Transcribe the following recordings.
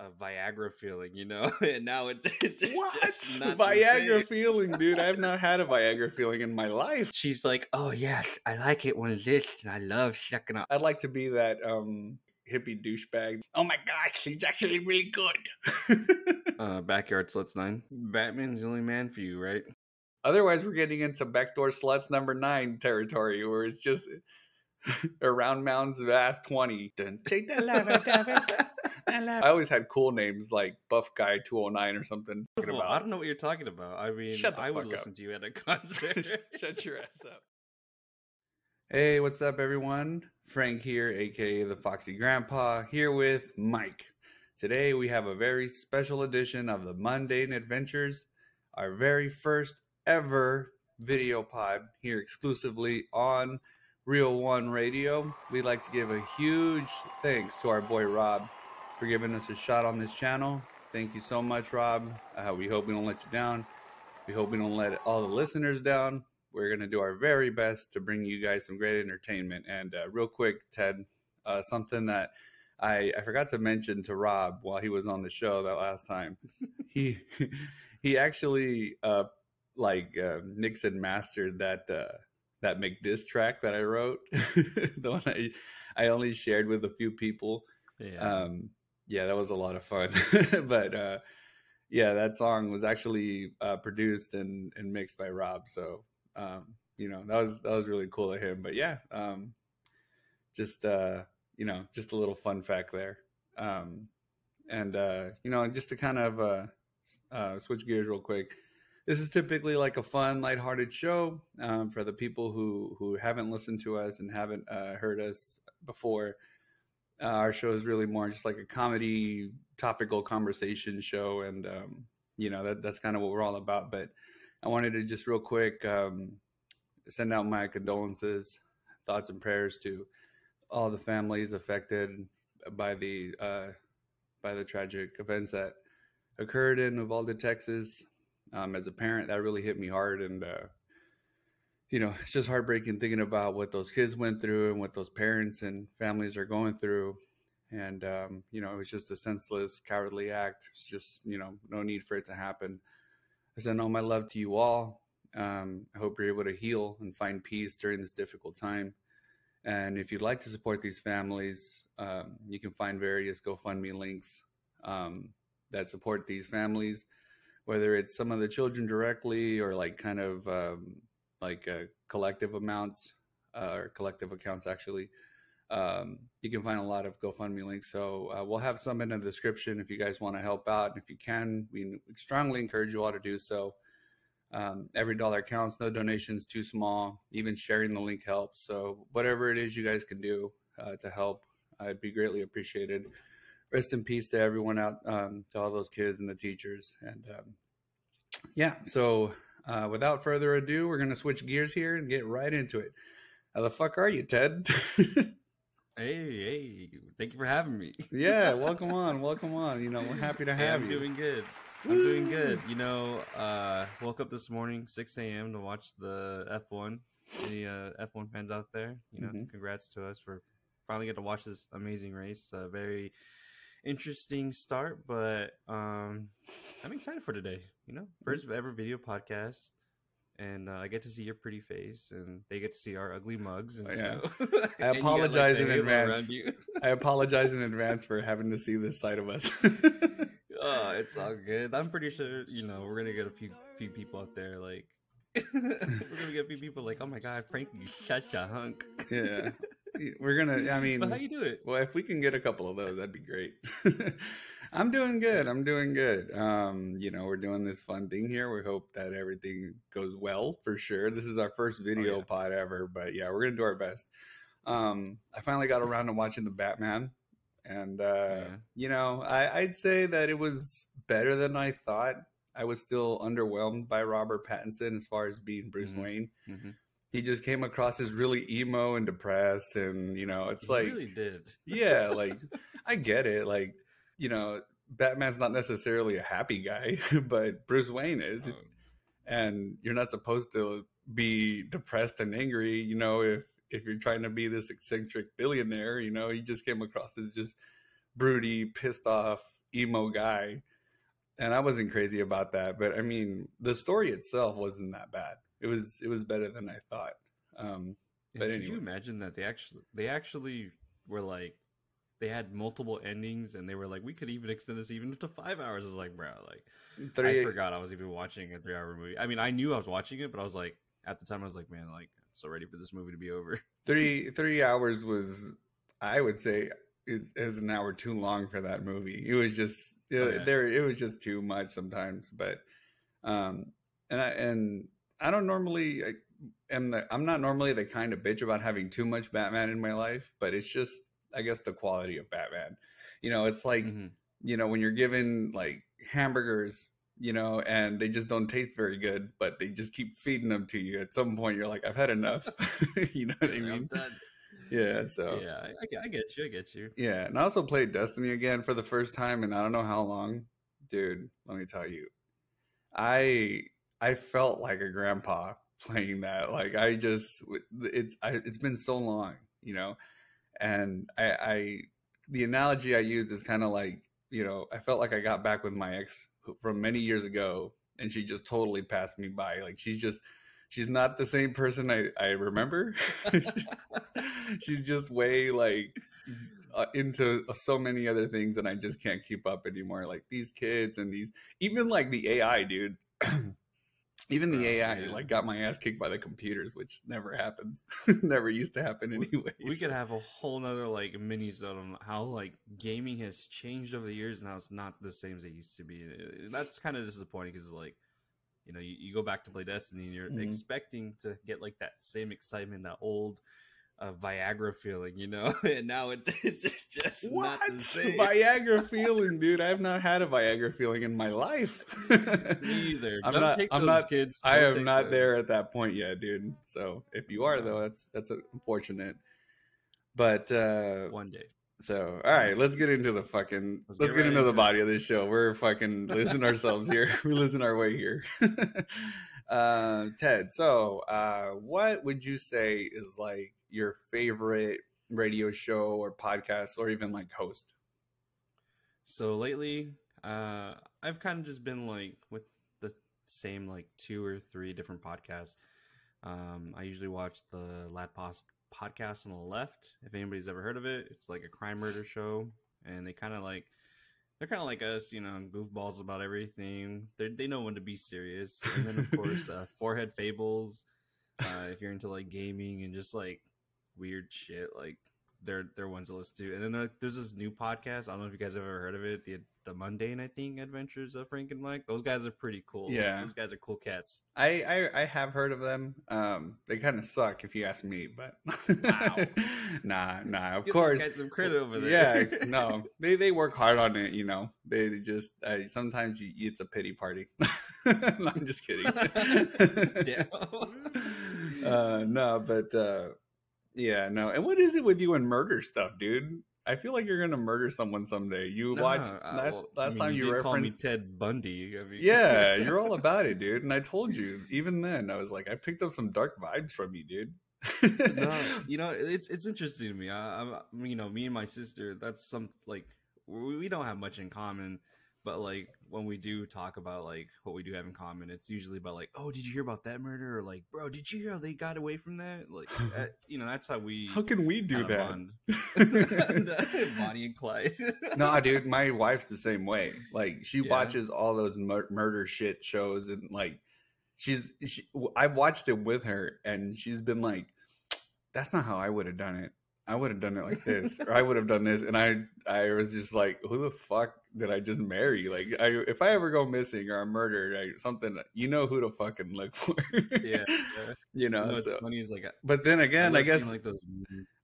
a Viagra feeling, you know, and now it's, it's What? just Viagra feeling, dude. I've not had a Viagra feeling in my life. She's like, "Oh yes, I like it when it's this, and I love sucking up." I'd like to be that um hippie douchebag. Oh my gosh, he's actually really good. Uh, backyard sluts nine. Batman's the only man for you, right? Otherwise, we're getting into backdoor sluts number nine territory, where it's just around mounds of ass twenty. Dun, take that uh, lava, lava, I always had cool names like Buff Guy Two Hundred Nine or something. Talking Well, I don't know what you're talking about. I mean, Shut the I would up. listen to you at a concert. Shut your ass up. Hey, what's up, everyone? Frank here, aka the Foxy Grandpa, here with Mike. Today we have a very special edition of the Mundane Adventures, our very first ever video pod here exclusively on Real One Radio. We'd like to give a huge thanks to our boy Rob for giving us a shot on this channel. Thank you so much, Rob. Uh, we hope we don't let you down. We hope we don't let all the listeners down. We're going to do our very best to bring you guys some great entertainment. And uh, real quick, Ted, uh, something that I, I forgot to mention to Rob while he was on the show that last time. he he actually uh, like uh, Nixon mastered that uh, that McDiss track that I wrote, the one I I only shared with a few people. yeah. Um, yeah, that was a lot of fun. but uh, yeah, that song was actually uh, produced and, and mixed by Rob. So um, you know that was that was really cool of him. But yeah, um, just uh, you know, just a little fun fact there. Um, and uh, you know, just to kind of uh, uh, switch gears real quick. This is typically like a fun, lighthearted show um, for the people who who haven't listened to us and haven't uh, heard us before. Uh, our show is really more just like a comedy, topical conversation show, and um, you know that that's kind of what we're all about. But I wanted to just real quick um, send out my condolences, thoughts, and prayers to all the families affected by the uh, by the tragic events that occurred in Uvalde, Texas. Um, as a parent, that really hit me hard, and uh, you know, it's just heartbreaking thinking about what those kids went through and what those parents and families are going through. And um, you know, it was just a senseless, cowardly act. It's just you know, no need for it to happen. I send all my love to you all. Um, I hope you're able to heal and find peace during this difficult time. And if you'd like to support these families, um, you can find various GoFundMe links um, that support these families, whether it's some of the children directly or like kind of um, like uh, collective amounts uh, or collective accounts actually. Um, you can find a lot of GoFundMe links. So uh, we'll have some in the description if you guys want to help out. And if you can, we strongly encourage you all to do so. Um, every dollar counts. No donations too small. Even sharing the link helps. So whatever it is you guys can do uh, to help, I'd be greatly appreciated. Rest in peace to everyone out, um, to all those kids and the teachers. And um, yeah, so uh, without further ado, we're gonna switch gears here and get right into it. How the fuck are you, Ted? hey, hey, thank you for having me. yeah, welcome on, welcome on. You know, we're happy to Hey, have I'm you. doing good. I'm doing good. You know, uh, woke up this morning, 6 a.m. to watch the F1. Any uh, F1 fans out there? You know, Mhm. congrats to us for finally get to watch this amazing race. A very interesting start, but um, I'm excited for today. You know, first ever video podcast. And uh, I get to see your pretty face, and they get to see our ugly mugs. And Oh, yeah. so- I and you got, like, apologize in advance. you. I apologize in advance for having to see this side of us. Oh, it's all good. I'm pretty sure you know we're gonna get a few few people out there like we're gonna get a few people like, oh my god, Frank, you such a hunk. yeah, we're gonna. I mean, But how you do it? Well, if we can get a couple of those, that'd be great. I'm doing good. I'm doing good. Um, you know, we're doing this fun thing here. We hope that everything goes well for sure. This is our first video yeah. pod ever, but yeah, we're gonna do our best. Um, I finally got around to watching the Batman, and uh, Yeah. you know, I, I'd say that it was better than I thought. I was still underwhelmed by Robert Pattinson as far as being Bruce Mhm. Wayne. Mhm. He just came across as really emo and depressed, and you know, it's You like really did. yeah, like I get it. Like, you know, Batman's not necessarily a happy guy, but Bruce Wayne is. Um, And you're not supposed to be depressed and angry, you know, if if you're trying to be this eccentric billionaire, you know, he just came across as just broody, pissed off, emo guy, and I wasn't crazy about that. But I mean, the story itself wasn't that bad. It was it was better than I thought. Um, But Did anyway. you imagine that they actually they actually were like they had multiple endings and they were like we could even extend this even to five hours. I was like, bro, like I forgot I was even watching a three hour movie. I mean, I knew I was watching it, but I was like at the time I was like, man, like I'm so ready for this movie to be over. three three hours was, I would say, is is an hour too long for that movie. It was just it, Oh, yeah. there. It was just too much sometimes. But um, and I and I don't normally. I, am the I'm not normally the kind of bitch about having too much Batman in my life, but it's just I guess the quality of Batman. You know, it's like Mhm. you know when you're given like hamburgers you know and they just don't taste very good but they just keep feeding them to you at some point you're like i've had enough you know what i mean yeah so Yeah, I, I I get you. I get you. yeah and i also played destiny again for the first time and i don't know how long dude let me tell you i i felt like a grandpa playing that like i just it's I, it's been so long you know and i i the analogy i use is kind of like you know i felt like i got back with my ex from many years ago and she just totally passed me by like she's just she's not the same person i i remember she's just way like uh, into so many other things and I just can't keep up anymore. Like these kids and these, even like the AI, dude. even the AI like got my ass kicked by the computers, which never happens. never used to happen anyway. We could have a whole nother like mini zone on how like gaming has changed over the years and how it's not the same as it used to be. That's kind of disappointing because like you know you, you go back to play Destiny and you're Mhm. expecting to get like that same excitement, that old uh, Viagra feeling, you know, and now it's it's just, just what not the same. Viagra feeling, dude? I have not had a Viagra feeling in my life. Me either. I'm Don't not- I'm not- kids. I Don't am not those. there at that point yet, dude. So if you are though, that's that's unfortunate. But uh One day. So, all right, let's get into the fucking. Let's, Let's get, get right into the into it. body of this show. We're fucking losing ourselves here. We're losing our way here. uh, Ted, so uh, what would you say is like your favorite radio show or podcast or even like host? So lately, uh, I've kind of just been like with the same like two or three different podcasts. Um, I usually watch the Lad Post podcast on the left. If anybody's ever heard of it, it's like a crime murder show, and they kind of like they're kind of like us, you know, goofballs about everything. They they know when to be serious. And then of course, uh, Forehead Fables. Uh, if you're into like gaming and just like weird shit, like they're they're ones to listen to. And then there, there's this new podcast. I don't know if you guys have ever heard of it. The the mundane, I think, adventures of Frank and Mike. Those guys are pretty cool. Yeah. those guys are cool cats. I I, I have heard of them. Um, they kind of suck if you ask me, but Wow. nah, nah. Of Give course, these guys some credit over there. Yeah, no, they they work hard on it. You know, they just uh, sometimes you, it's a pity party. no, I'm just kidding. Uh, no, but uh, yeah, no. And what is it with you and murder stuff, dude? I feel like you're gonna murder someone someday. You Nah, watch uh, last well, last I mean, time you, me referenced. Ted Bundy. I mean, Yeah, you're all about it, dude. And I told you, even then, I was like, I picked up some dark vibes from you, dude. no, you know, it's it's interesting to me. I, I'm, you know, me and my sister. That's some like we don't have much in common, but like when we do talk about like what we do have in common, it's usually about like, oh, did you hear about that murder? Or like, bro, did you hear how they got away from that? Like, uh, you know, that's how we How can we do that? Bonnie and Clyde. no, dude, my wife's the same way. Like she Yeah. watches all those mur- murder shit shows, and like she's she, I've watched it with her, and she's been like, "That's not how I would have done it. I would have done it like this, or I would have done this." And I, I was just like, "Who the fuck did I just marry? Like, I, if I ever go missing or I'm murdered, or something, you know who to fucking look for." yeah, yeah. you know. You know, so, funny is like, but then again, I guess like those.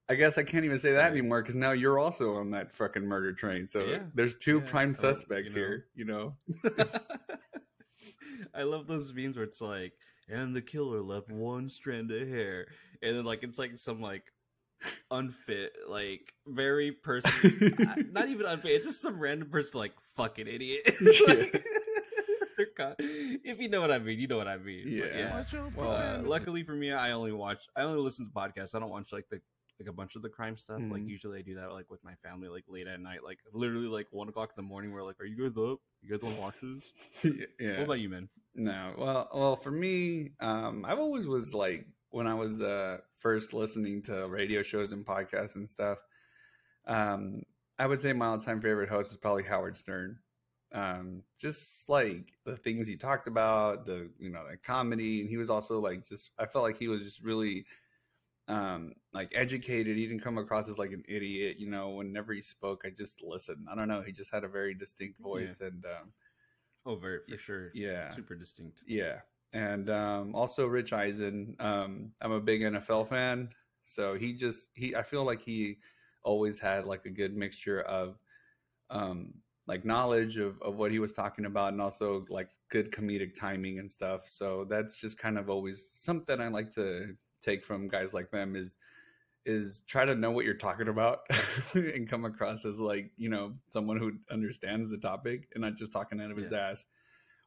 I guess I can't even say that anymore because now you're also on that fucking murder train. So Yeah. there's two Yeah. prime suspects you know. here. You know, I love those memes where it's like, and the killer left one strand of hair, and then like it's like some like unfit, like very person, not even unfit. It's just some random person, like fucking idiot. It's like- they're. If you know what I mean, you know what I mean. But Yeah. yeah. Watch your Well, Uh, luckily for me, I only watch, I only listen to podcasts. I don't watch like the like a bunch of the crime stuff. Like Mhm. usually I do that like with my family, like late at night, like literally like one o'clock in the morning. We're like, "Are you guys up? You guys want to watch this?" yeah. What about you, man? No, well, well, for me, um, I've always was like when I was uh, first listening to radio shows and podcasts and stuff. Um, I would say my all-time favorite host is probably Howard Stern. Um, just like the things he talked about, the you know the comedy, and he was also like just I felt like he was just really um like educated he didn't come across as like an idiot you know whenever he spoke i just listened i don't know he just had a very distinct voice and um Oh, very for sure. yeah super distinct. yeah, and um, also Rich Eisen. Um, I'm a big NFL fan, so he just he. I feel like he always had like a good mixture of um, like knowledge of, of what he was talking about, and also like good comedic timing and stuff. So that's just kind of always something I like to take from guys like them is is try to know what you're talking about and come across as like you know someone who understands the topic and not just talking out of his ass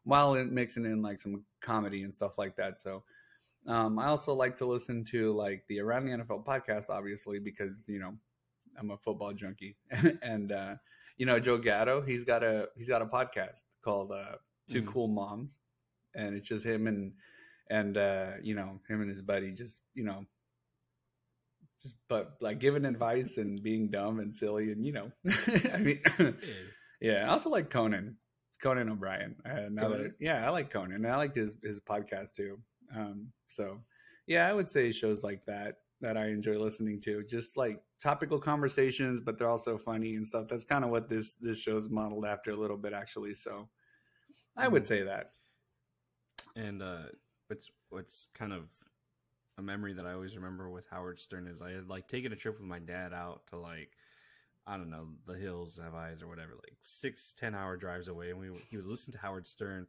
while in, mixing in like some comedy and stuff like that. So um, i also like to listen to like the around the nfl podcast obviously because you know i'm a football junkie. And uh, you know joe gatto he's got a he's got a podcast called uh, 2 Mhm. cool moms. And it's just him and and uh, you know him and his buddy just you know just but like giving advice and being dumb and silly and you know i mean yeah i also like conan conan o'brien. Uh, now that yeah i like conan i like his his podcast too. Um so yeah i would say shows like that that i enjoy listening to. Just like topical conversations but they're also funny and stuff. That's kind of what this this show's modeled after a little bit actually so i would Mhm. say that. And uh what's what's kind of a memory that I always remember with Howard Stern is I had like taken a trip with my dad out to like I don't know the hills have eyes or whatever like six ten hour drives away and we he was listening to Howard Stern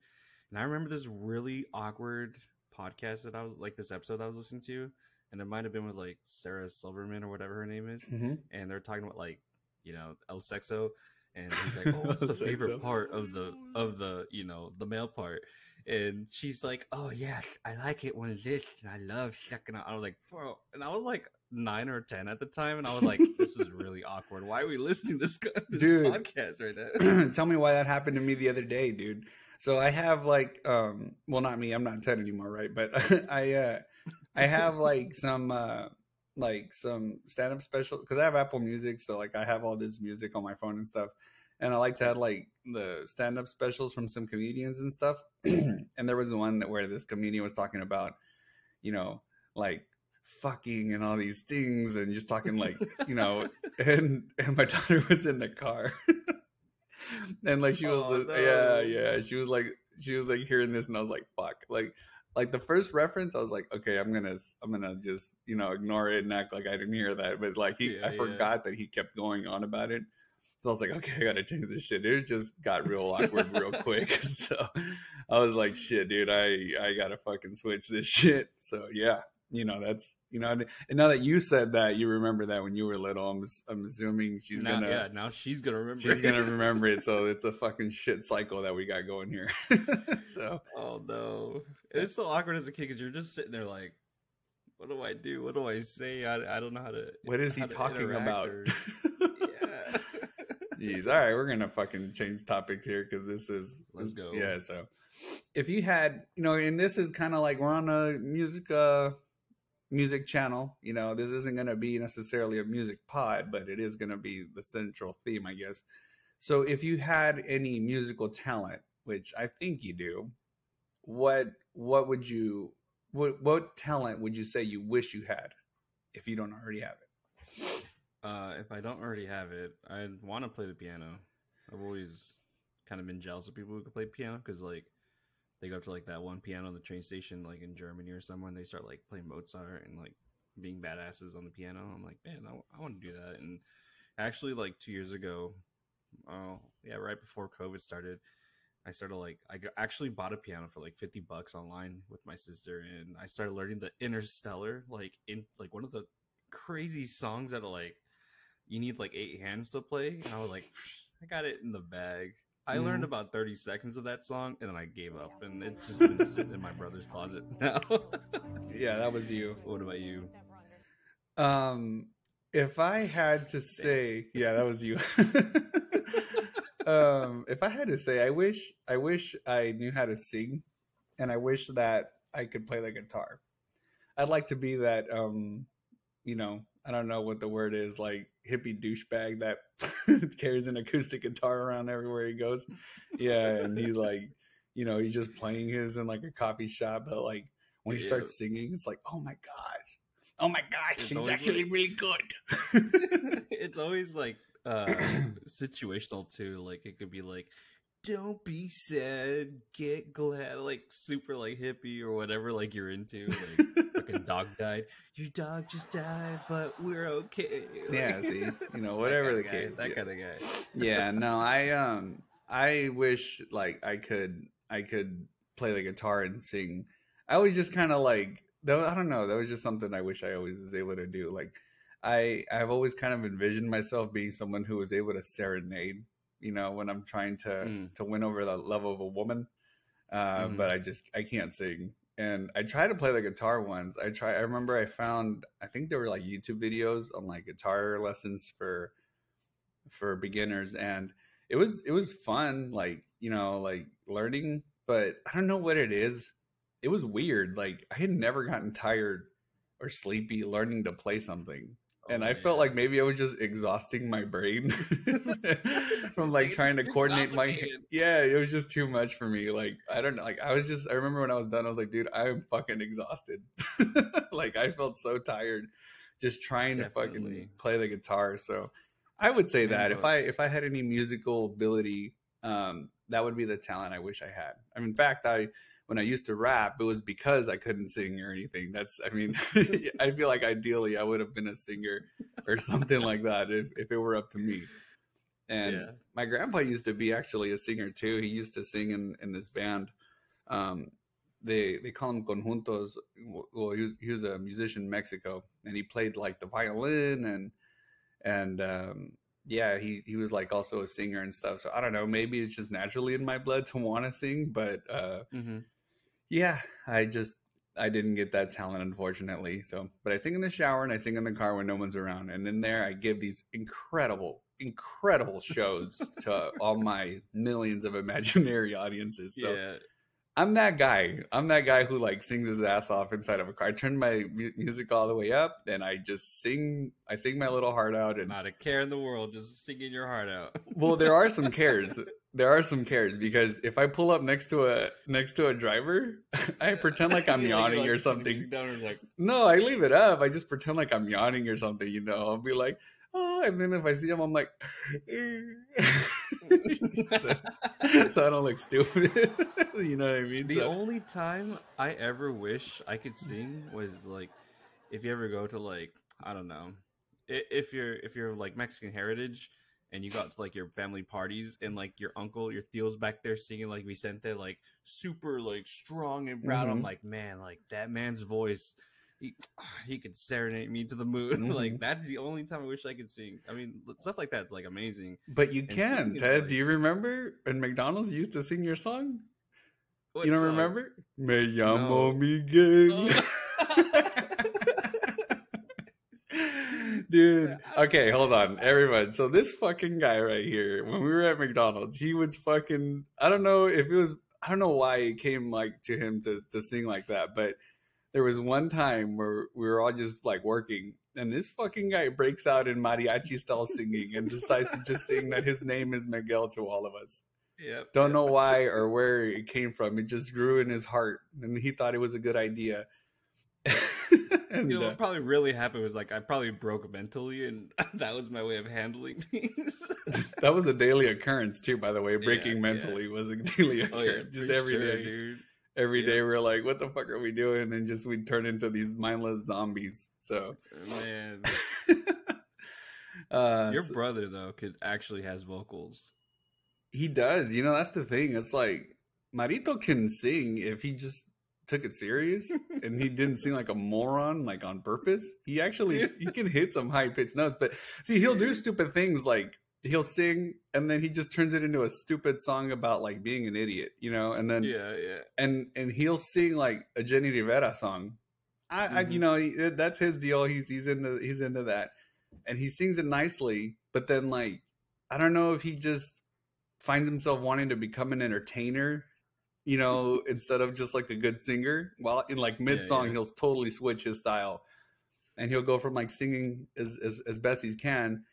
and I remember this really awkward podcast that I was like this episode I was listening to and it might have been with like Sarah Silverman or whatever her name is mm-hmm. and they're talking about like you know El Sexo, and he's like, "Oh, what's the favorite part of the of the you know the male part?" And she's like, "Oh yes, I like it when it's this, and I love checking out." I was like, "Bro," and I was like nine or ten at the time, and I was like, "This is really awkward. Why are we listening to this, this Dude. podcast right now?" Tell me why that happened to me the other day, dude. So I have like um well not me, I'm not 10 anymore, right? But I uh I have like some uh like some stand-up special cuz I have Apple Music, so like I have all this music on my phone and stuff. And I like to have like the stand-up specials from some comedians and stuff. and there was one that where this comedian was talking about, you know, like fucking and all these things and just talking like, you know, and and my daughter was in the car. and like she was Oh, no. yeah yeah she was like she was like hearing this and i was like fuck like like the first reference i was like okay i'm gonna i'm gonna just you know ignore it and act like i didn't hear that but like he Yeah, i yeah. forgot that he kept going on about it so i was like okay i gotta change this shit it just got real awkward real quick so i was like shit dude i i gotta fucking switch this shit so yeah you know that's you know and now that you said that you remember that when you were little i'm, I'm assuming she's now, gonna yeah, now she's gonna remember. She's it. gonna remember it, so it's a fucking shit cycle that we got going here. so Oh no! It's so awkward as a kid because you're just sitting there like, "What do I do? What do I say? I, I don't know how to." what is he talking about? or-. Jeez, all right, we're gonna fucking change topics here because this is Let's go. Yeah, so if you had, you know, and this is kind of like we're on a music uh music channel. You know, this isn't gonna be necessarily a music pod, but it is gonna be the central theme, I guess. So if you had any musical talent, which I think you do, what what would you what what talent would you say you wish you had if you don't already have it? Uh, if I don't already have it, I want to play the piano. I've always kind of been jealous of people who can play piano because like they go up to like that one piano on the train station, like in Germany or somewhere, and they start like playing Mozart and like being badasses on the piano. I'm like, man, I, want to do that. And actually, like two years ago, oh yeah, right before COVID started, I started like I actually bought a piano for like fifty bucks online with my sister, and I started learning the Interstellar, like in like one of the crazy songs that are like you need like eight hands to play. And I was like, I got it in the bag. I learned Mhm. about 30 seconds of that song and then I gave up and it's just been sitting in my brother's closet now. Yeah, that was you. what about you? Um, if I had to say, yeah, that was you. um, if I had to say, I wish, I wish I knew how to sing, and I wish that I could play the guitar. I'd like to be that, um, you know, I don't know what the word is, like hippie douchebag that carries an acoustic guitar around everywhere he goes. Yeah, and he's like, you know, he's just playing his in like a coffee shop, but like when he Yeah. starts singing, it's like, oh my god, oh my gosh, It's he's actually like- really good. it's always like uh situational too. Like it could be like, "Don't be sad, get glad," like super like hippie or whatever. Like you're into. Like fucking dog died. Your dog just died, but we're okay. Yeah, see, you know, whatever the guy, case. That yeah. kind of guy. yeah, no, I um, I wish like I could, I could play the guitar and sing. I was just kind of like, though I don't know, that was just something I wish I always was able to do. Like, I I've always kind of envisioned myself being someone who was able to serenade. You know, when I'm trying to Mm. to win over the love of a woman, uh, Mhm. but I just I can't sing. And I tried to play the guitar once. I try. I remember I found. I think there were like YouTube videos on like guitar lessons for for beginners, and it was it was fun. Like you know, like learning. But I don't know what it is. It was weird. Like I had never gotten tired or sleepy learning to play something and Oh, I felt like maybe I was just exhausting my brain from like Like, trying to coordinate my complicated. yeah it was just too much for me like I don't know like I was just I remember when I was done I was like dude I'm fucking exhausted. Like I felt so tired just trying to fucking play the guitar so I would say that if I if I had any musical ability um that would be the talent I wish I had. I mean in fact I when I used to rap, it was because I couldn't sing or anything. That's, I mean, I feel like ideally I would have been a singer or something like that if, if it were up to me. And Yeah. my grandpa used to be actually a singer too. He used to sing in, in this band. Um, they they call him conjuntos. Well, he was, he was a musician in Mexico, and he played like the violin and and um, yeah, he he was like also a singer and stuff. So I don't know. Maybe it's just naturally in my blood to want to sing, but uh, Mhm. Yeah, I just I didn't get that talent unfortunately. So, but I sing in the shower and I sing in the car when no one's around, and in there I give these incredible, incredible shows to all my millions of imaginary audiences. So yeah. I'm that guy. I'm that guy who like sings his ass off inside of a car. I turn my mu- music all the way up, and I just sing. I sing my little heart out, and Not a care in the world, just singing your heart out. well, there are some cares. There are some cares because if I pull up next to a next to a driver, I pretend like I'm yawning like, or something. Like, No, I leave it up. I just pretend like I'm yawning or something. You know, I'll be like, oh, and then if I see him, I'm like, eh. so, so I don't look stupid. you know what I mean? The So- only time I ever wish I could sing was like if you ever go to like I don't know if you're if you're like Mexican heritage and you got to like your family parties and like your uncle your tío's back there singing like Vicente like super like strong and proud I'm Mhm. like man like that man's voice he, he could serenade me to the moon like Mhm. that's the only time I wish I could sing I mean stuff like that's like amazing but you and can, Ted. like- Do you remember when McDonald's used to sing your song? You don't song? remember? Me llamo No. Miguel. Dude, okay, hold on, everyone. So this fucking guy right here, when we were at McDonald's, he would fucking I don't know if it was I don't know why it came like to him to to sing like that, but there was one time where we were all just like working and this fucking guy breaks out in mariachi style singing and decides to just sing that his name is Miguel to all of us. Yep, Don't yep. know why or where it came from. It just grew in his heart, and he thought it was a good idea. And You know what probably really happened was like I probably broke mentally, and that was my way of handling things. that was a daily occurrence too. By the way, breaking yeah. mentally was a daily occurrence. oh yeah, just every day, sure, dude. every Yeah. day we're like, "What the fuck are we doing?" And just we turn into these mindless zombies. So, Man, uh, your so- brother though could actually has vocals. he does. You know, that's the thing. It's like Marito can sing if he just took it serious and he didn't seem like a moron, like on purpose. He actually he can hit some high pitched notes, but see, he'll do stupid things like he'll sing and then he just turns it into a stupid song about like being an idiot, you know, and then Yeah, yeah. and and he'll sing like a Jenni Rivera song. I, I you Mhm. know he, that's his deal. He's he's into he's into that. and he sings it nicely, but then like I don't know if he just finds himself wanting to become an entertainer, you know, instead of just like a good singer. Well, in like mid song, yeah. he'll totally switch his style, and he'll go from like singing as as, as best he can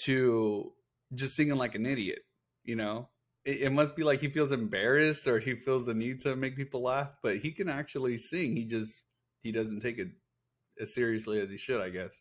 to just singing like an idiot. You know, it, it must be like he feels embarrassed or he feels the need to make people laugh, but he can actually sing. He just he doesn't take it as seriously as he should, I guess.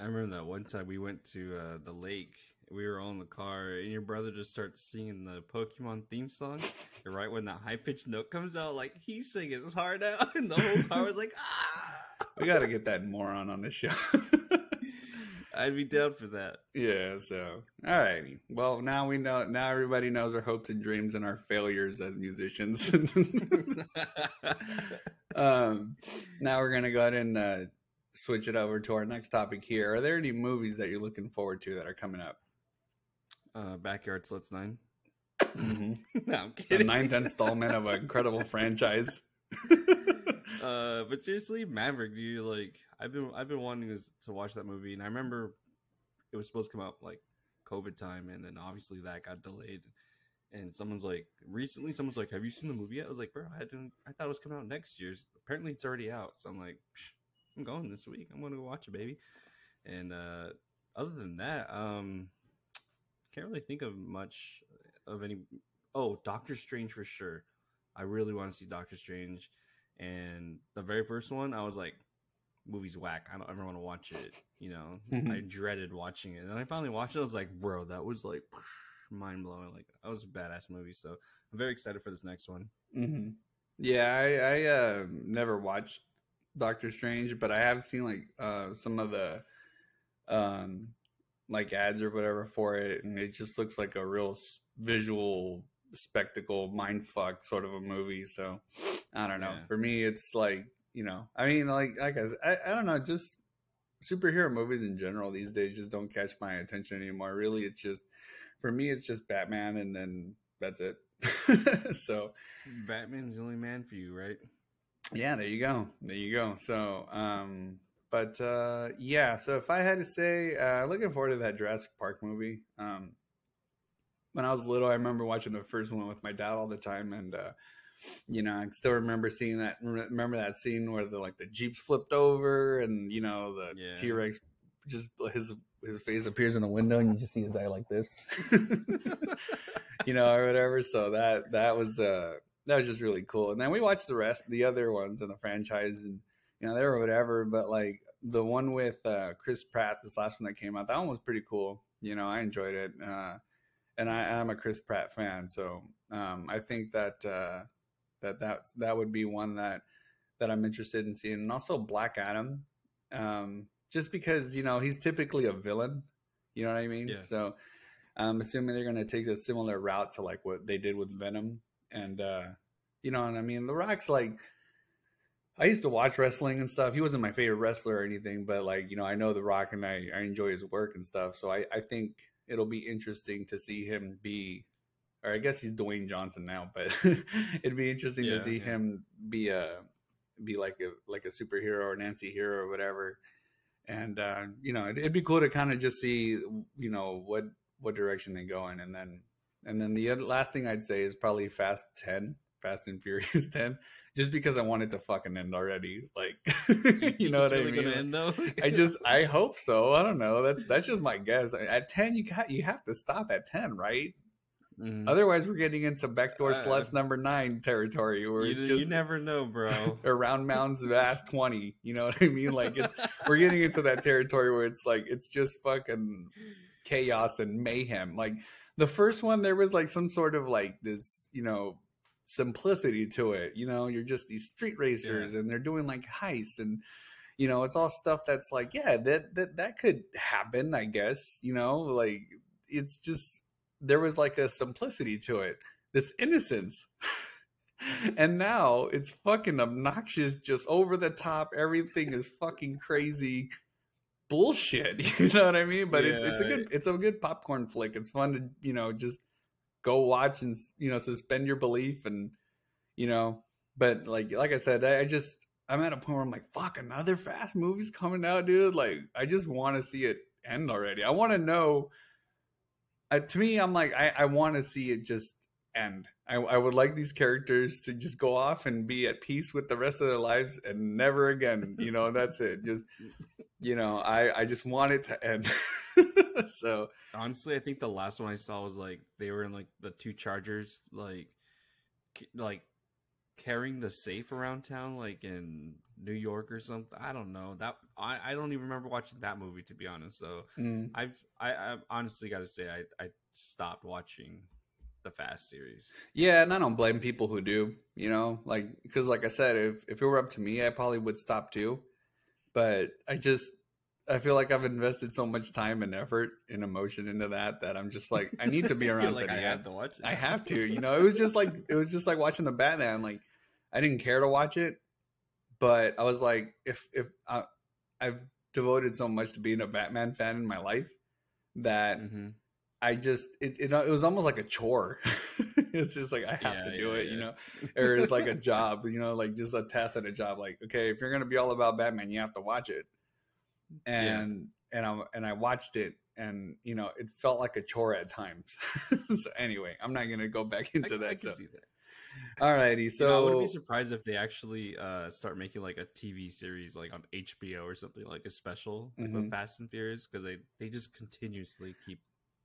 I remember that one time we went to uh, the lake. We were all in the car, and your brother just starts singing the Pokemon theme song. and right when that high pitched note comes out, like he's singing his heart out, and the whole car was like, "Ah!" We got to get that moron on the show. I'd be down for that. yeah. So, all righty. Well, now we know. Now everybody knows our hopes and dreams and our failures as musicians. um, now we're gonna go ahead and uh, switch it over to our next topic here. Are there any movies that you're looking forward to that are coming up? Uh, Backyard Sluts 9. Mm-hmm. no, I'm The kidding. ninth installment of an incredible franchise. uh, but seriously, Maverick, do you like? I've been I've been wanting to, to watch that movie, and I remember it was supposed to come out like COVID time, and then obviously that got delayed. And someone's like, recently, someone's like, "Have you seen the movie yet?" I was like, "Bro, I didn't. I thought it was coming out next year. Apparently, it's already out." So I'm like, "I'm going this week. I'm gonna go watch it, baby." And uh, other than that, um, can't really think of much of any. Oh, Doctor Strange for sure. I really want to see Doctor Strange. And the very first one, I was like, movie's whack. I don't ever want to watch it. You know, I dreaded watching it. And then I finally watched it. I was like, bro, that was like mind blowing. Like, that was a badass movie. So I'm very excited for this next one. hmm Yeah, I, I uh, never watched Doctor Strange, but I have seen like uh, some of the um, like ads or whatever for it, and it just looks like a real visual spectacle, mind fuck sort of a movie. So I don't know. Yeah. For me, it's like you know, I mean, like like I, said, I, I don't know, just superhero movies in general these days just don't catch my attention anymore. Really, it's just for me, it's just Batman, and then that's it. so Batman's the only man for you, right? yeah, there you go. There you go. So, um, but uh, yeah, so if I had to say, uh, looking forward to that Jurassic Park movie. Um, when I was little, I remember watching the first one with my dad all the time, and uh, you know, I still remember seeing that. Remember that scene where the like the jeeps flipped over, and you know the Yeah. T Rex just his his face appears in the window, and you just see his eye like this, you know, or whatever. So that that was uh that was just really cool. And then we watched the rest, the other ones in the franchise, and you know they were whatever. But like the one with uh, Chris Pratt, this last one that came out, that one was pretty cool. You know, I enjoyed it, uh, and I, I'm a Chris Pratt fan, so um, I think that uh, that that that would be one that that I'm interested in seeing, and also Black Adam, um, just because you know he's typically a villain. You know what I mean? Yeah. So I'm assuming they're going to take a similar route to like what they did with Venom, and uh, you know, and I mean, The Rock's like. I used to watch wrestling and stuff. He wasn't my favorite wrestler or anything, but like, you know, I know The Rock and I, I enjoy his work and stuff. So I, I think it'll be interesting to see him be, or I guess he's Dwayne Johnson now, but it'd be interesting Yeah, to see yeah. him be a, be like a, like a superhero or an antihero or whatever. And, uh, you know, it'd, it'd be cool to kind of just see, you know, what, what direction they go in. And then, and then the other, last thing I'd say is probably Fast 10, Fast and Furious 10 just because I want it to fucking end already. Like, you know It's what really I mean? Gonna end though. I just, I hope so. I don't know. That's that's just my guess. At ten, you got you have to stop at ten, right? Mhm. Otherwise, we're getting into backdoor Uh, sluts number nine territory, where you, it's you never know, bro. around mounds of ass twenty. You know what I mean? Like, it's, we're getting into that territory where it's like it's just fucking chaos and mayhem. Like the first one, there was like some sort of like this, you know, simplicity to it. You know, you're just these street racers and they're doing like heists and you know, it's all stuff that's like, yeah, that that that could happen, I guess, you know, like it's just there was like a simplicity to it. This innocence. and now it's fucking obnoxious, just over the top. Everything is fucking crazy bullshit. You know what I mean? But it's it's a good it's a good popcorn flick. It's fun to you know just go watch and you know suspend your belief and you know. But like like I said, I, just I'm at a point where I'm like, fuck, another Fast movie's coming out, dude. Like, I just want to see it end already. I want to know. Uh, to me, I'm like, I, I want to see it just end. I, I would like these characters to just go off and be at peace with the rest of their lives and never again. You know, that's it. Just, you know, I, I just want it to end. so honestly, I think the last one I saw was like they were in like the two Chargers, like, like carrying the safe around town, like in New York or something. I don't know that. I, I don't even remember watching that movie to be honest. So mm. I've I, I honestly got to say I I stopped watching the Fast series. Yeah, and I don't blame people who do. You know, like because like I said, if if it were up to me, I probably would stop too. But I just I feel like I've invested so much time and effort and emotion into that that I'm just like I need to be around. like I have to watch it. I have to. You know, it was just like it was just like watching the Batman. Like I didn't care to watch it, but I was like, if if I, I've devoted so much to being a Batman fan in my life that mm-hmm. I just it, it, it was almost like a chore. it's just like I have yeah, to do yeah, it, yeah. you know, or it's like a job, you know, like just a test at a job. Like okay, if you're gonna be all about Batman, you have to watch it and and I and I watched it and you know it felt like a chore at times. so anyway, I'm not gonna go back into I, that. I so. that. Alrighty, so you know, I wouldn't be surprised if they actually uh, start making like a TV series, like on HBO or something, like a special mm-hmm. Fast and Furious, because they they just continuously keep.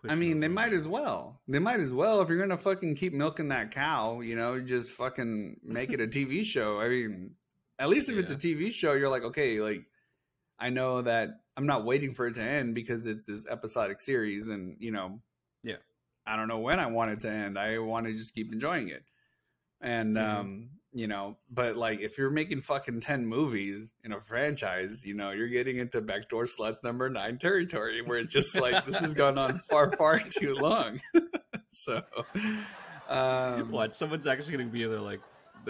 I mean, they might as well. They might as well if you're gonna fucking keep milking that cow. You know, just fucking make it a TV show. I mean, at least if yeah. it's a TV show, you're like, okay, like I know that I'm not waiting for it to end because it's this episodic series, and you know, yeah, I don't know when I want it to end. I want to just keep enjoying it, and mm-hmm. um, you know, but like if you're making fucking ten movies in a franchise, you know, you're getting into backdoor sluts number nine territory where it's just like this has gone on far, far too long. so, um, what? Someone's actually going to be there like,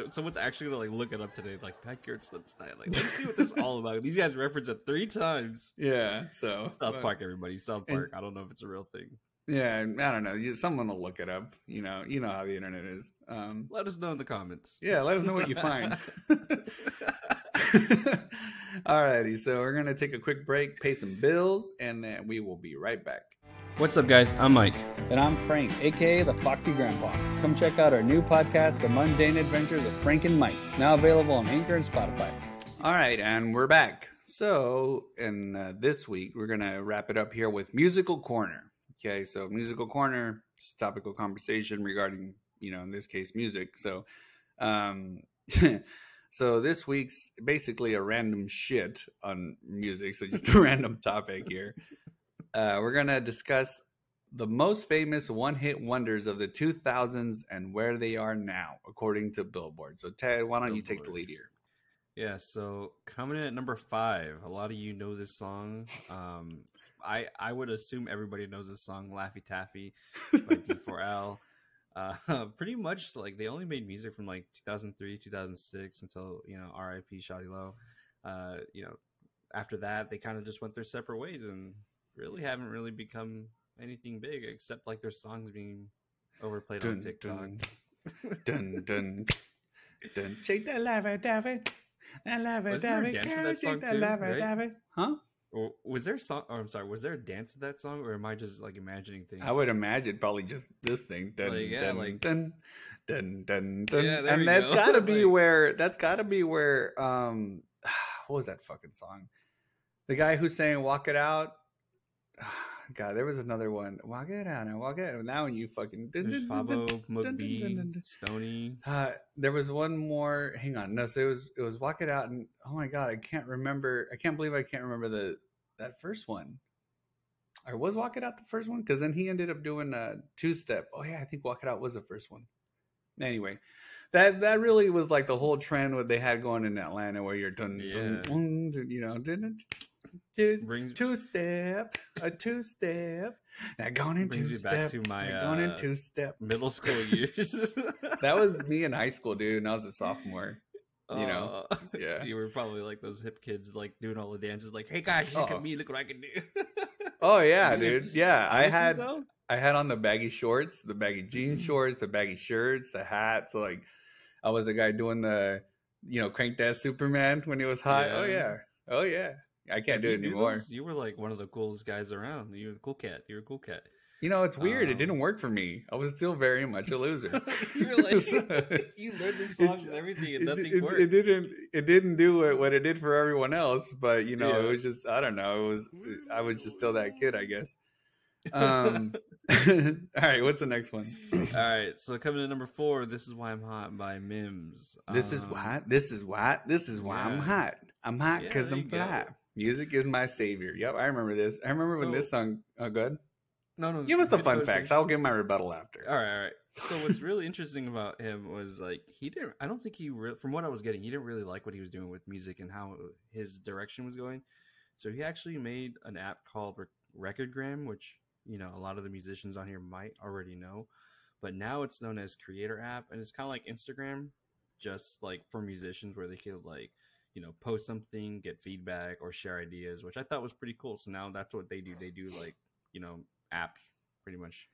someone's actually gonna like look it up today, like backyard slut style. Like, let's see what this is all about. These guys reference it three times. Yeah, so South Park, everybody, South Park. And, I don't know if it's a real thing. Yeah, I don't know. You, someone will look it up. You know, you know how the internet is. Um, let us know in the comments. Yeah, let us know what you find. Alrighty, so we're gonna take a quick break, pay some bills, and then we will be right back. What's up, guys? I'm Mike. And I'm Frank, aka the Foxy Grandpa. Come check out our new podcast, The Mundane Adventures of Frank and Mike, now available on Anchor and Spotify. All right, and we're back. So, in uh, this week, we're going to wrap it up here with Musical Corner. Okay, so Musical Corner, it's topical conversation regarding, you know, in this case, music. So, um, so this week's basically a random shit on music. So, just a random topic here uh, we're going to discuss the most famous one hit wonders of the 2000s and where they are now, according to Billboard. So, Ted, why don't Billboard. you take the lead here? Yeah, so coming in at number five, a lot of you know this song. Um, I I would assume everybody knows this song, Laffy Taffy by D4L. Uh, pretty much like they only made music from like 2003, 2006 until you know R.I.P. Shawty Lo. Uh, you know, after that they kind of just went their separate ways, and really haven't really become anything big except like their songs being overplayed dun, on TikTok. Dun dun dun, dun. shake that laffy taffy, that laffy taffy, shake that laffy taffy, huh? Or was there a song? Oh, I'm sorry. Was there a dance to that song, or am I just like imagining things? I would imagine probably just this thing. Dun, like, yeah, dun, like dun, dun, dun, dun. Yeah, and that's go. gotta be like, where that's gotta be where um, what was that fucking song? The guy who's saying "Walk It Out." God, there was another one. Walk it out and walk it out. Now you fucking There's Fabo, Mook-B, Stoney. Uh, there was one more. Hang on, no. So it was it was walk it out and oh my god, I can't remember. I can't believe I can't remember the that first one. Or was walk it out the first one? Because then he ended up doing a two step. Oh yeah, I think walk it out was the first one. Anyway, that that really was like the whole trend what they had going in Atlanta, where you're done, yeah. dun, dun, you know, dun, two, brings, two step, a two step. Now going in two step. Back to my uh, going in uh, two step. Middle school years. that was me in high school, dude. And I was a sophomore. You know, uh, yeah. You were probably like those hip kids, like doing all the dances. Like, hey guys, look oh. at me, look what I can do. oh yeah, dude. Yeah, I had though? I had on the baggy shorts, the baggy jean mm-hmm. shorts, the baggy shirts, the hats. Like, I was a guy doing the you know, crank that Superman when he was hot. Oh Yeah. yeah, oh yeah. I can't If do it anymore. those, you were like one of the coolest guys around. You were the cool cat. You were a cool cat. You know, it's weird. it Um, didn't work for me. I was still very much a loser. you were like, you learned the It- songs and everything, and nothing it- worked. it didn't. It didn't do what, what it did for everyone else. But you know, Yeah. it was just. I don't know. It was. I was just still that kid, I guess. Um. all right. What's the next one? All right, so coming to number four, "This Is Why I'm Hot" by Mims. This is Um, why. This is why. This is why I'm hot. I'm hot because there I'm fly. Music is my savior. Yep, I remember this. I remember when this song. Oh, good. No, no. Give us the fun facts. I'll give my rebuttal after. All right, all right. So what's really interesting about him was like he didn't. I don't think he, re- from what I was getting, he didn't really like what he was doing with music and how his direction was going. So he actually made an app called Re- Recordgram, which you know a lot of the musicians on here might already know, but now it's known as Creator App, and it's kind of like Instagram, just like for musicians where they could like you know post something, get feedback, or share ideas, which I thought was pretty cool. So now that's what they do. They do like you know apps pretty much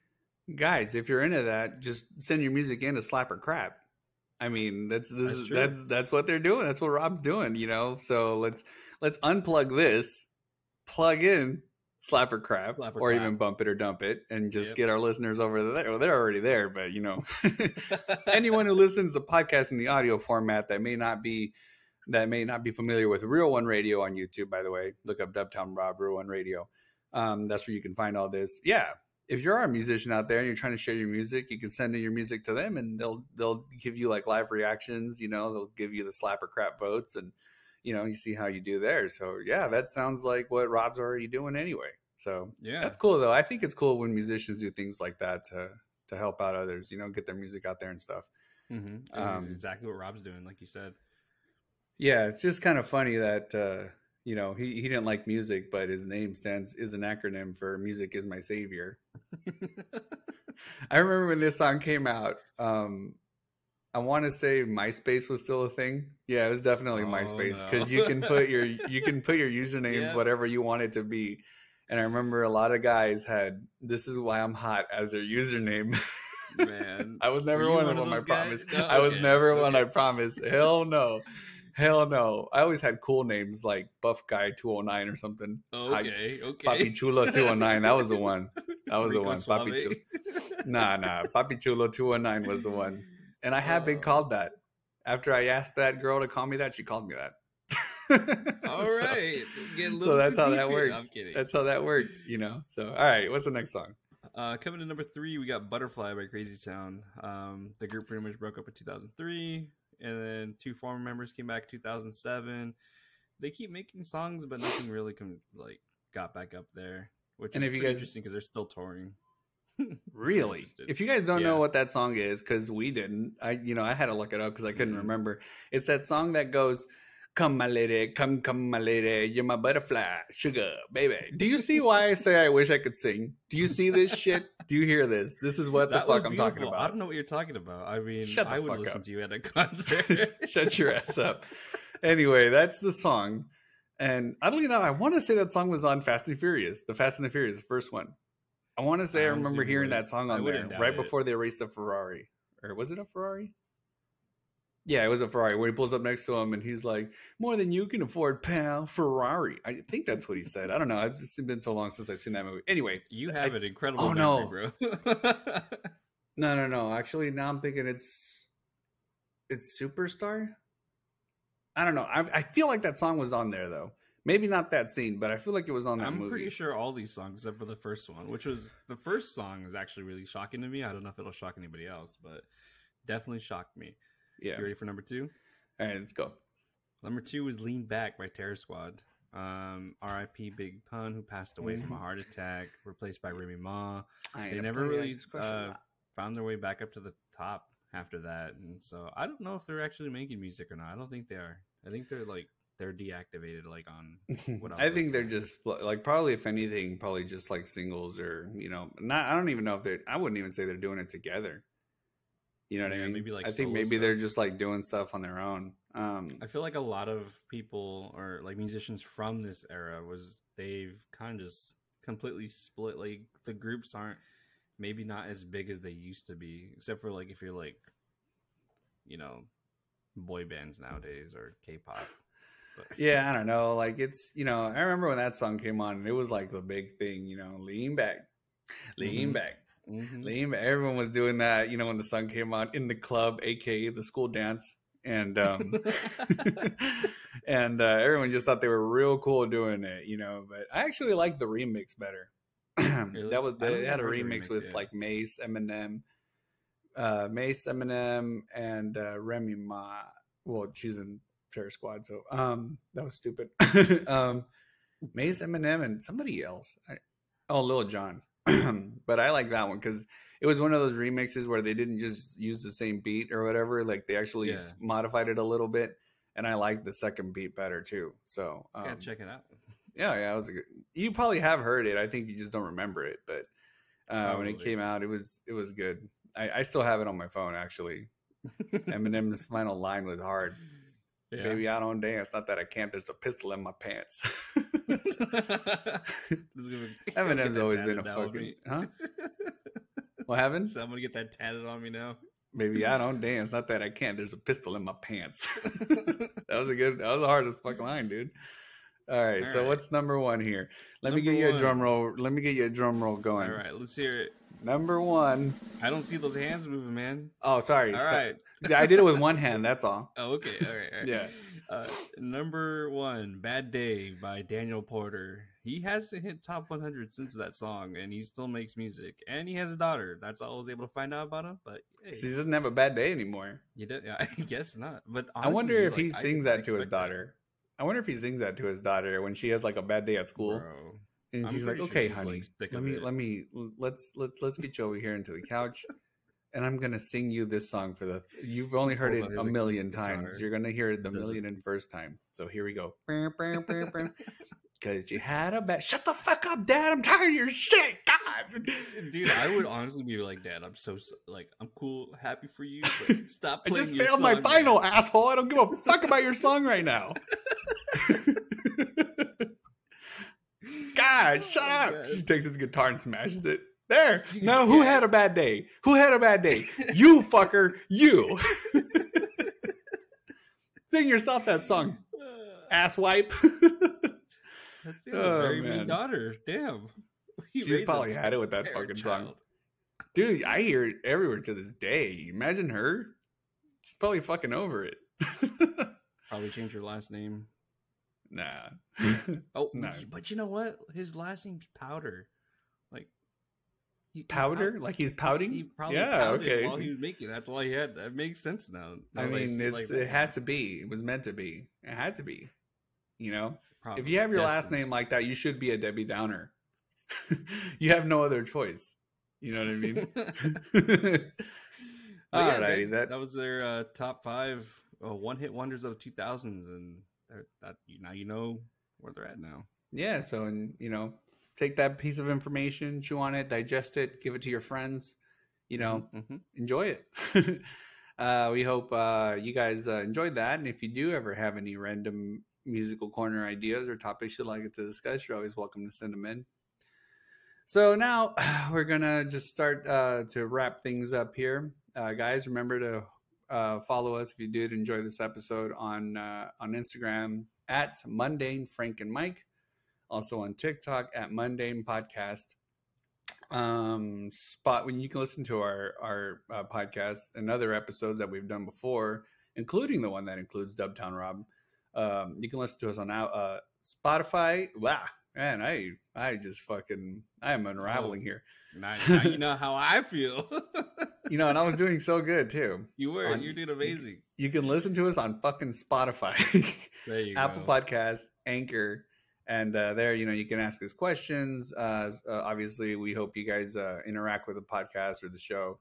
Guys, if you're into that, just send your music in to slap or crap. I mean, that's this That's that's that's what they're doing. That's what Rob's doing, you know. So let's let's unplug this, plug in slapper crap, Slap or or crap. even bump it or dump it, and just Yep. get our listeners over there. Well, they're already there, but you know, anyone who listens to podcast in the audio format that may not be that may not be familiar with Real One Radio on YouTube, by the way, look up Dubtown Rob Real One Radio. Um, that's where you can find all this. Yeah, if you're a musician out there and you're trying to share your music, you can send in your music to them, and they'll they'll give you like live reactions. You know, they'll give you the slap or crap votes, and you know, you see how you do there. So yeah, that sounds like what Rob's already doing anyway. So yeah that's cool though. I think it's cool when musicians do things like that to to help out others. You know, get their music out there and stuff. Mm-hmm. Um, exactly what Rob's doing, like you said. Yeah, it's just kind of funny that uh, you know he, he didn't like music, but his name stands is an acronym for "Music is my savior." I remember when this song came out. Um, I want to say MySpace was still a thing. Yeah, it was definitely Oh, MySpace no. because you can put your you can put your username Yeah. whatever you want it to be. And I remember a lot of guys had "This is why I'm hot" as their username. Man, I was never one, one of them. I promise. No? I was Okay, never one. I okay. promise. Hell no. Hell no. I always had cool names like Buff Guy 209 or something. okay, okay. Papi Chulo 209. That was the one. That was the Rico one. Papi Suave. Chulo. Nah, nah. Papi Chulo 209 was the one. And I have been called that. After I asked that girl to call me that, she called me that. All So- right, So, that's how that here. works. I'm kidding. That's how that worked, you know. So, all right, what's the next song? Uh, coming to number three, we got Butterfly by Crazy Town. Um, the group pretty much broke up in 2003, and then two former members came back 2007. They keep making songs, but nothing really com- like got back up there, which And is if you guys- interesting because they're still touring. Really? If you guys don't know what that song is, because we didn't, I you know I had to look it up because I couldn't Mhm. remember. It's that song that goes, "Come my lady, come come my lady, you're my butterfly, sugar baby." Do you see why I say I wish I could sing? Do you see this shit? Do you hear this? This is what the That was fuck I'm talking about. I don't know what you're talking about. I mean, Shut the I would fuck listen up. to you at a concert. Shut your ass up. Anyway, that's the song. And oddly enough, I want to say that song was on Fast and Furious, the Fast and the Furious, the first one. I want to say I, I remember hearing that song on there right it. before they raced a Ferrari. Or was it a Ferrari? Yeah, it was a Ferrari where he pulls up next to him and he's like, More than you can afford, pal, Ferrari. I think that's what he said. I don't know. It's been so long since I've seen that movie. Anyway, you have an incredible Oh, memory, bro. no, no, no. Actually, now I'm thinking it's it's Superstar. I don't know. I, I feel like that song was on there though. Maybe not that scene, but I feel like it was on that I'm movie. pretty sure all these songs, except for the first one, which was the first song, is actually really shocking to me. I don't know if it'll shock anybody else, but definitely shocked me. Yeah. You ready for number two? All right, let's go. Number two was "Lean Back" by Terror Squad. Um, R.I.P. Big Pun, who passed away from a Mhm. heart attack, replaced by Remy Ma. I They never really just crush a uh, found their way back up to the top after that, and so I don't know if they're actually making music or not. I don't think they are. I think they're like they're deactivated, like on what I think they're just like probably if anything, probably just like singles or you know, not. I don't even know if they're. I wouldn't even say they're doing it together. You know what I Yeah, mean? maybe, like, I think maybe stuff. they're just like doing stuff on their own. Um, I feel like a lot of people or like musicians from this era was they've kind of just completely split. Like the groups aren't maybe not as big as they used to be, except for like if you're like, you know, boy bands nowadays or K-pop. But Yeah, I don't know. Like it's you know, I remember when that song came on, and it was like the big thing. You know, lean back, lean Mhm. back, Mhm. lean back. Everyone was doing that. You know, when the sun came on in the club, aka the school dance, and um, and uh, everyone just thought they were real cool doing it. You know, but I actually like the remix better. Really? that was I they had a I've heard the remix remix with yet. like Mase, Eminem, uh, Mase, Eminem, and uh, Remy Ma. Well, she's in Terror Squad, so um, that was stupid. um, Mase, Eminem, and somebody else. I, oh, Lil Jon. but I like that one because it was one of those remixes where they didn't just use the same beat or whatever. Like they actually Yeah. modified it a little bit, and I like the second beat better too. So um, Gotta check it out. yeah, yeah, it was a good. You probably have heard it. I think you just don't remember it. But uh, when it came out, it was it was good. I, I still have it on my phone actually. Eminem's final line was hard. Yeah. Baby, I don't dance. Not that I can't. There's a pistol in my pants. Eminem's always been a fucking huh. What happened? So I'm gonna get that tatted on me now. Baby, I don't dance. Not that I can't. There's a pistol in my pants. that was a good. That was the hardest fucking line, dude. All right. All so right. what's number one here? Let me get you a drum roll. Let me get you a drum roll going. All right. let's hear it. Number one. I don't see those hands moving, man. Oh, sorry. All So- right. Yeah, I did it with one hand. That's all. Oh, okay. All right. All right. Yeah. Uh, number one, "Bad Day" by Daniel Powter. He hasn't hit top 100 since that song, and he still makes music. And he has a daughter. That's all I was able to find out about him. But hey, He doesn't have a bad day anymore. you yeah, I guess not. But I wonder if like, he sings that to his expect that. daughter. I wonder if he sings that to his daughter when she has like a bad day at school. Bro. And I'm she's like, sure "Okay, she's, honey, like, let me, it." let me, let's, let's, let's get you over here into the couch, and I'm gonna sing you this song for the. You've only heard it a million times. You're gonna hear it the million and first time. So here we go. Because you had a bad. Shut the fuck up, Dad. I'm tired of your shit. God, Dude, I would honestly be like, Dad, I'm so like, I'm cool, happy for you, but stop I just failed my final, man." asshole. I don't give a fuck about your song right now. God, Oh shut my up. God. She takes his guitar and smashes it. There. No, who had a bad day? Who had a bad day? You fucker. You. Sing yourself that song, ass wipe. That's it, Oh, very man. mean daughter. Damn. He She's probably had it with that fucking song. Dude, I hear it everywhere to this day. Imagine her. She's probably fucking over it. Probably change her last name. nah. Oh, No. but you know what? His last name's Powder. Like he, he Powder? pouts. Like he's pouting? He probably Yeah, pouted okay. While he was making, that's why he had. That makes sense now. I mean, see it it's like it had to be. It was meant to be. It had to be. You know, Probably if you have your last name like that, you should be a Debbie Downer. you have no other choice. You know what I mean? But yeah, Alrighty, guys, that that was their uh, top five uh, one-hit wonders of the 2000s, and they're- that now you know where they're at now. yeah. So, and you know, take that piece of information, chew on it, digest it, give it to your friends. You know, Mhm. enjoy it. uh, we hope uh, you guys uh, enjoyed that. And if you do ever have any random musical corner ideas or topics you'd like us to discuss, you're always welcome to send them in. So now we're gonna just start uh, to wrap things up here, uh, guys. Remember to uh, follow us if you did enjoy this episode on uh, on Instagram at Mundane Frank and Mike, also on TikTok at Mundane Podcast um spot when you can listen to our our uh, podcast and other episodes that we've done before including the one that includes dubtown rob um you can listen to us on uh spotify wow man i i just fucking i am unraveling here Now, now you know how I feel. you know and i was doing so good too you were. On- you did amazing. you can listen to us on fucking spotify There you Apple go. Podcasts, Anchor, and uh, there, you know, you can ask us questions. Uh, uh, obviously, we hope you guys uh, interact with the podcast or the show.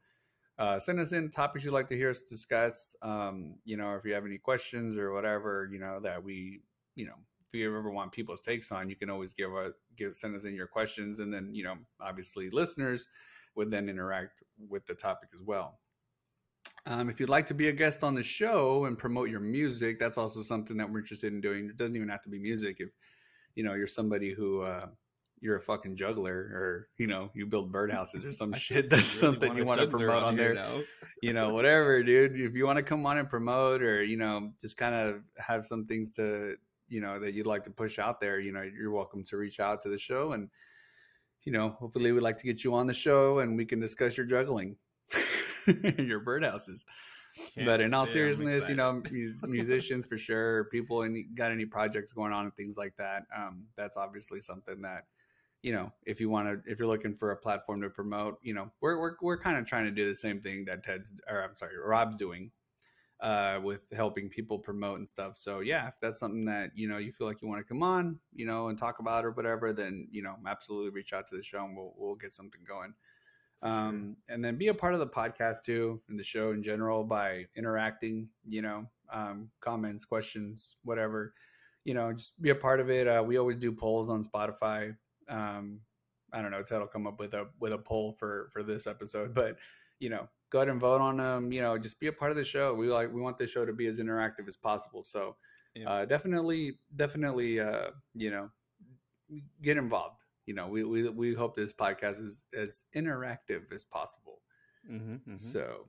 Uh, send us in topics you'd like to hear us discuss. Um, you know, if you have any questions or whatever, you know, that we, you know, if you ever want people's takes on, you can always give us give send us in your questions, and then you know, obviously, listeners would then interact with the topic as well. Um, if you'd like to be a guest on the show and promote your music, that's also something that we're interested in doing. It doesn't even have to be music. If you know you're somebody who uh, you're a fucking juggler, or you know you build birdhouses or some shit, that's really something you want want to promote on there. now. you know, whatever, dude. If you want to come on and promote, or you know, just kind of have some things to, you know, that you'd like to push out there, you know, you're welcome to reach out to the show, and you know, hopefully, we'd like to get you on the show, and we can discuss your juggling, your birdhouses. Can't but in all seriousness, you know, musicians for sure, people and got any projects going on and things like that. Um, that's obviously something that, you know, if you want to, if you're looking for a platform to promote, you know, we're we're we're kind of trying to do the same thing that Ted's, or I'm sorry, Rob's doing, uh, with helping people promote and stuff. So yeah, if that's something that you know you feel like you want to come on, you know, and talk about or whatever, then you know, absolutely reach out to the show and we'll we'll get something going um, and then be a part of the podcast too and the show in general by interacting you know um, comments questions whatever. You know just be a part of it. Uh, we always do polls on spotify. Um, i don't know ted will come up with a with a poll for for this episode but you know go ahead and vote on them you know just be a part of the show. We like we want the show to be as interactive as possible. So Yeah. uh, definitely definitely uh, you know get involved you know we, we we hope this podcast is as interactive as possible. Mhm, mhm. so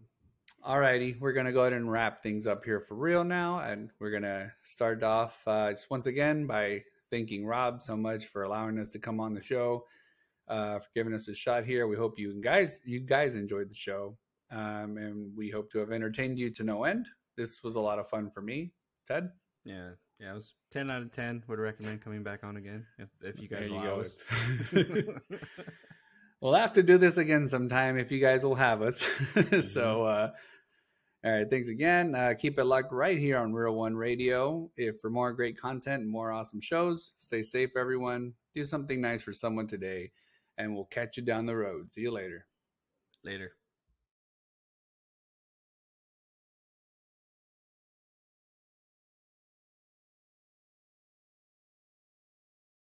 alrighty we're gonna go ahead and wrap things up here for real now and we're gonna start off uh, just once again by thanking rob so much for allowing us to come on the show uh, for giving us a shot here. We hope you guys you guys enjoyed the show um, and we hope to have entertained you to no end. This was a lot of fun for me. Ted? Yeah, yeah. It was ten out of ten. Would recommend coming back on again if if you guys allow us. We'll have to do this again sometime if you guys will have us. so, uh, all right, thanks again. Uh, keep it locked right here on Real One Radio. If for more great content and more awesome shows, stay safe, everyone. Do something nice for someone today, and we'll catch you down the road. See you later. Later.